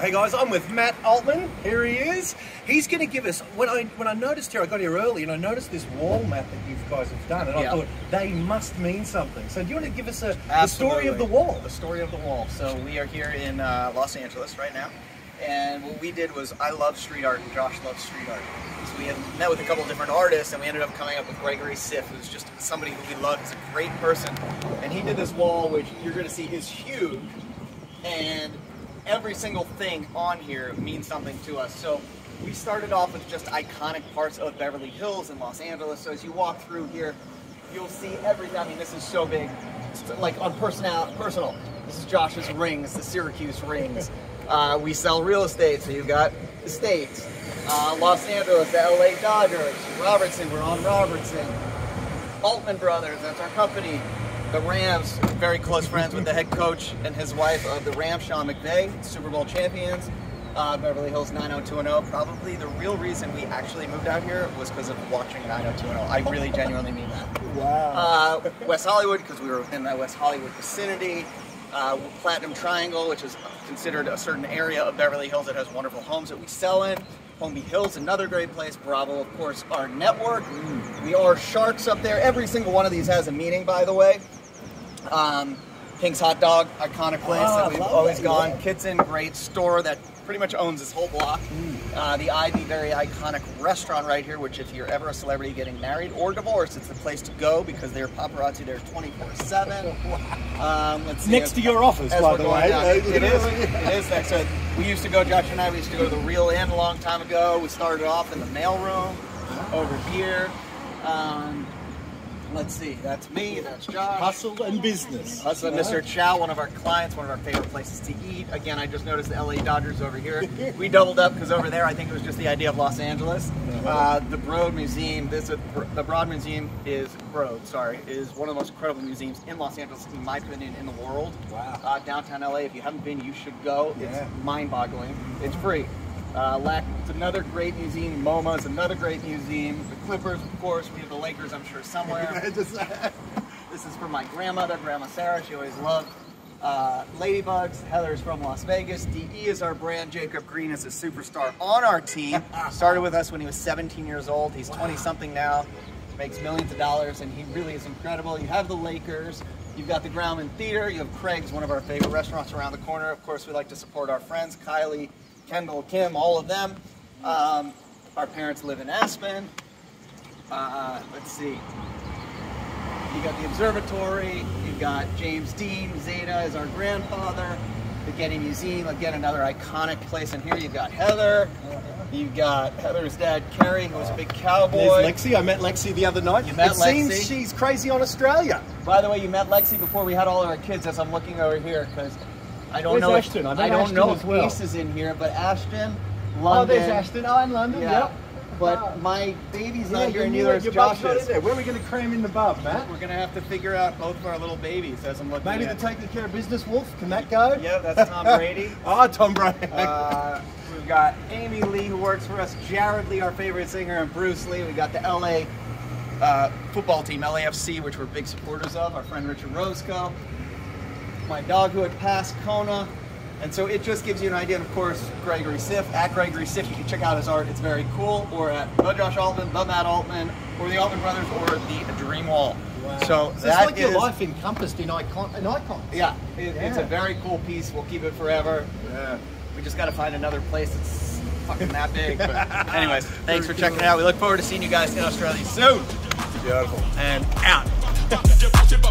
Well, hey guys, I'm with Matt Altman. Here he is. He's going to give us. When I when I noticed here, I got here early, and I noticed this wall map that you guys have done, and I Yeah. thought they must mean something. So, do you want to give us a the story of the wall? The story of the wall. So we are here in uh, Los Angeles right now, and what we did was I love street art, and Josh loves street art. So we had met with a couple different artists, and we ended up coming up with Gregory Siff, who's just somebody who we love. He's a great person, and he did this wall, which you're going to see is huge, and every single thing on here means something to us. So we started off with just iconic parts of Beverly Hills in Los Angeles. So as you walk through here, you'll see everything. I mean, this is so big. Like on personal, personal. This is Josh's rings, the Syracuse rings. Uh, we sell real estate, so you've got estates. Uh, Los Angeles, the LA Dodgers, Robertson, we're on Robertson. Altman Brothers, that's our company. The Rams, very close friends with the head coach and his wife of the Rams, Sean McVay, Super Bowl champions. Uh, Beverly Hills 90210. Probably the real reason we actually moved out here was because of watching 90210. I really genuinely mean that. Wow. Uh, West Hollywood, because we were in that West Hollywood vicinity. Uh, Platinum Triangle, which is considered a certain area of Beverly Hills that has wonderful homes that we sell in. Holmby Hills, another great place. Bravo, of course, our network. We are sharks up there. Every single one of these has a meaning, by the way. Um, Pink's Hot Dog, iconic place Ah, that we've always that, gone. yeah. Kitson, great store that pretty much owns this whole block. Uh, the Ivy, very iconic restaurant right here, which if you're ever a celebrity getting married or divorced, it's the place to go because they're paparazzi there 24-7. Um, let's see. Next to your office, by the way. down. Uh, It is. It is next to it. We used to go, Josh and I, we used to go to the Real Inn a long time ago. We started off in the mailroom over here. Um, let's see. That's me. That's Josh. Hustle and business. Us and Mr. Chow, one of our clients, one of our favorite places to eat. Again, I just noticed the LA Dodgers over here. We doubled up because over there, I think it was just the idea of Los Angeles. Uh, the Broad Museum, this the Broad Museum is Broad, sorry, is one of the most incredible museums in Los Angeles, in my opinion, in the world. Wow. Uh, downtown LA, if you haven't been, you should go. Yeah. It's mind-boggling. It's free. Uh, Lac, another great museum. MoMA is another great museum. The Clippers, of course. We have the Lakers, I'm sure, somewhere. This is from my grandmother, Grandma Sarah. She always loved uh, ladybugs. Heather's from Las Vegas. DE is our brand. Jacob Green is a superstar on our team. Started with us when he was 17 years old. He's 20 something now. Makes millions of dollars, and he really is incredible. You have the Lakers. You've got the Grauman Theater. You have Craig's, one of our favorite restaurants around the corner. Of course, we like to support our friends, Kylie, Kendall, Kim, all of them. Um, our parents live in Aspen. Uh, let's see. You got the observatory. You've got James Dean. Zeta is our grandfather. The Getty Museum. Again, another iconic place in here. You've got Heather. You've got Heather's dad, Kerry, who was a big cowboy. There's Lexi. I met Lexi the other night. You met it seems she's crazy on Australia. By the way, you met Lexi before we had all of our kids. As I'm looking over here, because I don't Where's know. Ashton? I I don't Ashton know if well. Ace is in here, but Ashton, London. Oh, there's Ashton. Oh, in London. Yeah. Yep. But Ah. my baby's Yeah, not here, and neither is your bub's not in Josh's. Where are we going to cram in the bub, Matt? We're gonna have to figure out both of our little babies as I'm looking. Maybe the at. taking care of business wolf. Can that go? Yeah, that's Tom Brady. Oh, Tom Brady. Uh, we've got Amy Lee who works for us, Jared Lee, our favorite singer, and Bruce Lee. We got the LA uh, football team, LAFC, which we're big supporters of. Our friend Richard Roscoe, my dog who had passed Kona. And so it just gives you an idea. And of course, Gregory Siff. At Gregory Siff, you can check out his art. It's very cool. Or at the Josh Altman, the Matt Altman, or the Altman Brothers, or the Dream Wall. So So it's that like your is- life encompassed in icon, an icon. yeah, it, it's a very cool piece. We'll keep it forever. Yeah. We just got to find another place that's fucking that big. But anyways, thanks for checking it out. We look forward to seeing you guys in Australia soon. Beautiful. And out. Push it up,